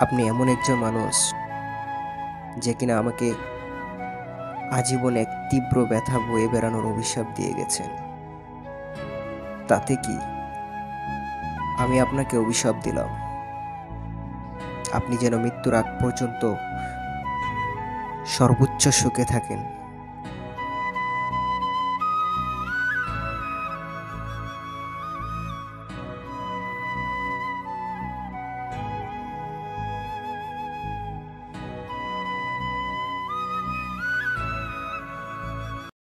আপনি এমন একজন মানুষ যে কিনা আমাকে আজীবন এক তীব্র ব্যথা বয়ে বেড়ানোর অভিশাপ দিয়ে গেছেন। তাতে কি আমি আপনাকে অভিশাপ দিলাম? আপনি যেন মৃত্যুর আগ পর্যন্ত সর্বোচ্চ সুখে থাকেন।